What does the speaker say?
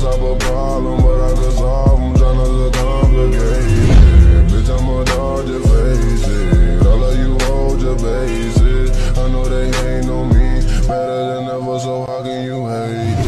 type of problem, but I can solve them. Tryna look complicated. Bitch, I'ma dodge your faces. All of you hold your bases. I know they ain't on me. Better than ever, so how can you hate?